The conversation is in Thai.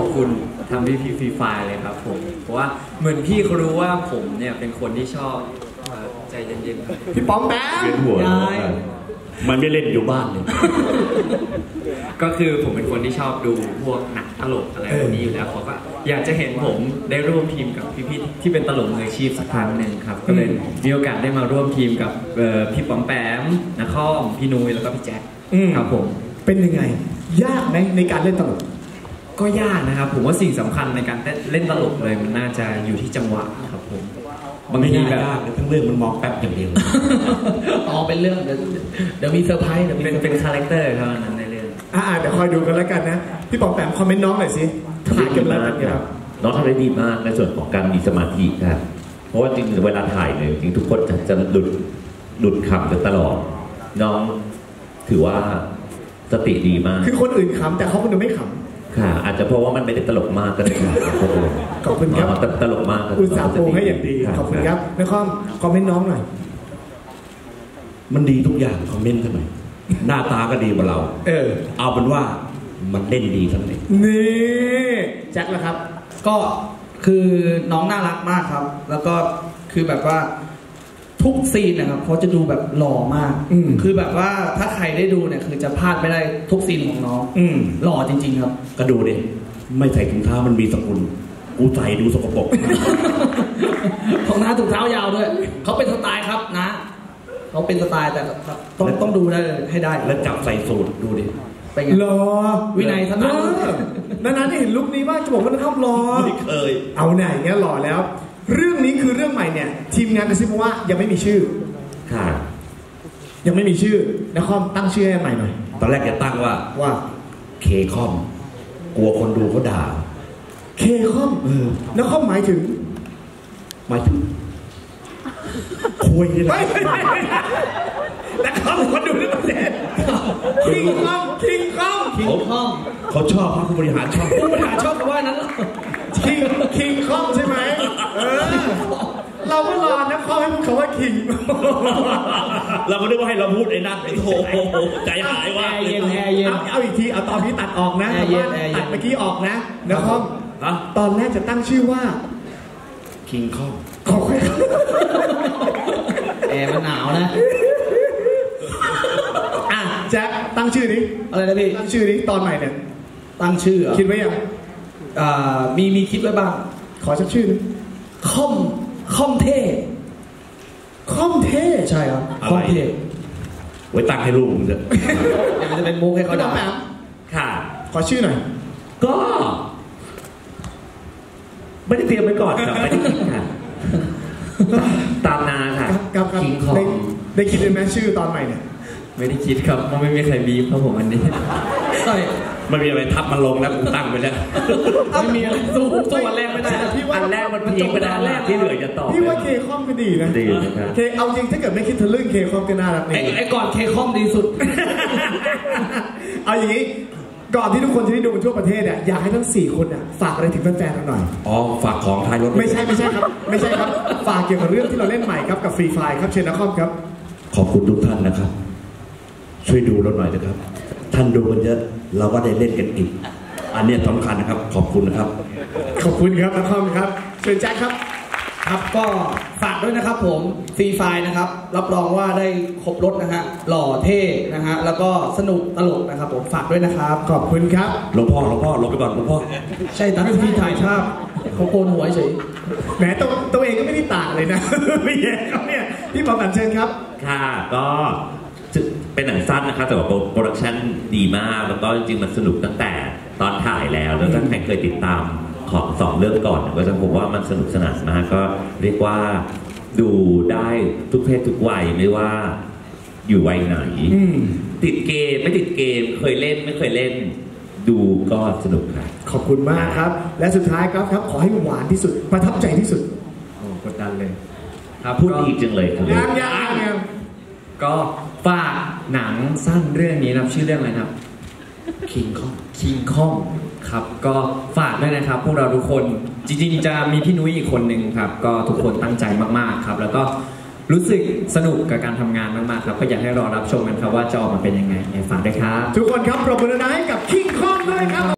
อบคุณทางพี่พีฟรีไฟเลยครับผม เพราะว่าเหมือนพี่เขารู้ว่าผมเนี่ยเป็นคนที่ชอบเอ่อใจเย็นๆครับ พี่ป๋อมแปมเวียนหัวได้ มันไม่เล่นอยู่บ้านเลย ก็คือผมเป็นคนที่ชอบดูพวกหนังตลกอะไรพวกนี้อยู่แล้วเขาก็อยากจะเห็นผมได้ร่วมทีมกับพี่ๆที่เป็นตลกมืออาชีพสักครั้งหนึ่งครับ ก็เลยมีโอกาสได้มาร่วมทีมกับเอ่อพี่ป๋อมแปมนักคอมพี่นุ้ยแล้วก็พี่แจ็คอืม ครับผม เป็นยังไง ยากไหมในการเล่นตลก ก็ยากนะครับ ผมว่าสิ่งสำคัญในการเล่นตลกเลยมันน่าจะอยู่ที่จังหวะครับผมบางไม่ทีน่าแบบยากเลยทั้งเรื่องมันมองแป๊บอย่างเดียว อ๋อเป็นเรื่องเดี๋ยวเดี๋ยวมีเซอร์ไพรส์เดี๋ยวมีเป็นเซอร์ไพรเป็น character เท่านั้นในเรื่องอ่าเดี๋ยวคอยดูกันแล้วกันนะ พี่ป๋อมแปม comment น้องหน่อยสิถ่ายกันแล้วกันครับน้องทำได้ดีมากในส่วนของการมีสมาธิครับเพราะว่าจริงๆเวลาถ่ายเนี่ยจริงๆทุกคนจะจะหลุดหลุดคำกันตลอด น้องถือว่าสติดีมาก คือคนอื่นขำแต่เขาคนเดียวไม่ขค่ะ อาจจะเพราะว่ามันไม่ได้ตลกมากก็ได้ครับขอบคุณครับแต่ตลกมากก็ำอุตส่าห์โปรให้อย่างดีขอบคุณครับนครคอมเมนต์น้องหน่อยมันดีทุกอย่างคอมเมนต์ทำไมหน้าตาก็ดีกว่าเรา เออ เอาเป็นว่ามันเล่นดีทั้งนี้นี่แจ็คละครับ ก็คือน้องน่ารักมากครับ แล้วก็คือแบบว่า ทุกซีนนะครับเขาจะดูแบบหล่อมากอืม คือแบบว่าถ้าใครได้ดูเนี่ยคือจะพลาดไม่ได้ทุกซีนของน้องอืม หล่อจริง ๆ ครับ ก็ดูดิ ไม่ใส่ถุงเท้ามันมีสกุล กูใส่ดูสกปรก ของน้าถุงเท้ายาวด้วยเขาเป็นสไตล์ครับนะเขาเป็นสไตล์แต่ครับต้องต้องดูได้ให้ได้แล้วจับใส่สูตรดูดิ เป็นไงรอวินัยทัศน์เออนานๆได้เห็นลุคนี้ว่างจะบอกว่านะครับรอไม่เคย เอาไหนเงี้ยหล่อแล้ว เรื่องนี้คือเรื่องใหม่เนี่ย ทีมงานกระซิบมาว่ายังไม่มีชื่อ ค่ะ ยังไม่มีชื่อนครตั้งชื่อให้ใหม่หน่อยตอนแรกจะตั้งว่าว่าเคคอมกลัวคนดูเขาด่าเคคอมนครหมายถึง หมายถึงคุยนี่แหไม่ละไม่ไม่แต่ค่อมคนดูทั้งประเทศ King ค่อม King ค่อม King ค่อมเขาชอบครับผู้บริหารชอบผู้บริหารชอบคำว่านั้นเหรอ King King ค่อมใช่ไหมเออ เราก็รอนะค่อมให้พูดคำว่า King เราก็นึกว่าให้เราพูดไอ้นั่นไอ้โถใจหายว่าแอร์เย็นแอร์เย็นเอาเอาอีกทีเอาตอนนี้ตัดออกนะแอร์เย็นแอร์เย็นตัดเมื่อกี้ออกนะนครฮะตอนแรกจะตั้งชื่อว่า King ค่อมขอคุยแอร์มันหนาวนะอะแจ็คตั้งชื่อนี้อะไรนะพี่ตั้งชื่อนี้ตอนใหม่เนี่ยตั้งชื่อเหรอคิดไว้ยังอ่ามีมีคิดไว้บ้าง ขอสักชื่อหนึงคอม คอมเท่คอมเท่ใช่ครับอะไรคอมเท่ไว้ตั้งให้ลูกมึงเถอะเดี๋ยวมันจะเป็นมุกให้เขาพี่ด่าแปมค่ะ ขอชื่อหน่อย ก็ ไม่ได้เตรียมไว้ก่อนครับไม่ได้คิดค่ะ ตามนาค่ะครับครับคิงคอได้งได้คิดเลยไหมชื่อตอนใหม่เนี่ย ไม่ได้คิดครับเพราะไม่มีใครบีบครับผมอันนี้ ใช่ไม่มีอะไรทับมันลงแล้วกูตั้งไปแล้ว ไม่มีอะไรสู้สู้วันแรกไม่ได้ มันพีคไปแล้วแรกที่เหลือจะตอบพี่ว่าเคคอมก็ดีนะดีนะครับเคเอาจริงถ้าเกิดไม่คิดทะลึ่งเคคอมก็น่ารักไอ้ดีไอ้ก่อนเคคอมดีสุด เอาอย่างนี้ก่อนที่ทุกคนจะได้ดูกันทั่วประเทศเนี่ยอยากให้ทั้ง 4 คนเนี่ยฝากอะไรถึงแฟนๆเราหน่อย อ๋อ ฝากของท้ายรถ ไม่ใช่ไม่ใช่ครับ ไม่ใช่ครับ ฝากเกี่ยวกับเรื่องที่เราเล่นใหม่ครับกับฟรีไฟครับเชนนคอมครับ ขอบคุณทุกท่านนะครับ ช่วยดูเราหน่อยนะครับ ท่านดูกันเยอะเราก็ได้เล่นกันอีก อันเนี้ยสำคัญนะครับ ขอบคุณนะครับ ขอบคุณครับนคอมครับเชิญแจ็คครับ ครับก็ฝากด้วยนะครับผมฟรีไฟนะครับ รับรองว่าได้ครบรถนะฮะหล่อเท่นะฮะแล้วก็สนุกตลกนะครับผมฝากด้วยนะครับ ขอบคุณครับ หลวงพ่อหลวงพ่อลงไปก่อนหลวงพ่อใช่ตั้งที่ถ่ายภาพเขาโกนหัวเฉยแหมตัวตัวเองก็ไม่ได้ต่างเลยนะไม่แย่ครับเนี่ยพี่ปอมแปมเชิญครับ ค่ะก็เป็นหนังสั้นนะครับแต่ว่าโปรดักชันดีมาก แล้วก็จริงๆมันสนุกตั้งแต่ตอนถ่ายแล้วแล้วถ้าใครเคยติดตาม ของสองเรื่องก่อนเนี่ยก็จะพบว่ามันสนุกสนานมากก็เรียกว่าดูได้ทุกเพศทุกวัยไม่ว่าอยู่วัยไหนอืมติดเกมไม่ติดเกมเคยเล่นไม่เคยเล่น ดูก็สนุกค่ะขอบคุณมากครับ และสุดท้ายครับครับขอให้หวานที่สุดประทับใจที่สุดโอ้กดดันเลยครับพูดก็ดีจังเลยครับยังยังยังก็ฝากหนังสั้นเรื่องนี้นะครับชื่อเรื่องอะไรนะครับ คิงคองคิงคองครับ ก็ฝากด้วยนะครับ พวกเราทุกคนจริงๆ จะมีพี่นุ้ยอีกคนหนึ่งครับ ก็ทุกคนตั้งใจมากๆครับ แล้วก็รู้สึกสนุกกับการทำงานมากๆครับ ก็อยากให้รอรับชมกันครับว่าจะออกมาเป็นยังไงไงฝากด้วยครับ ทุกคนครับปรบมือดังๆให้กับคิงคองด้วยครับ